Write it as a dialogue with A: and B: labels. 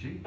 A: sheet.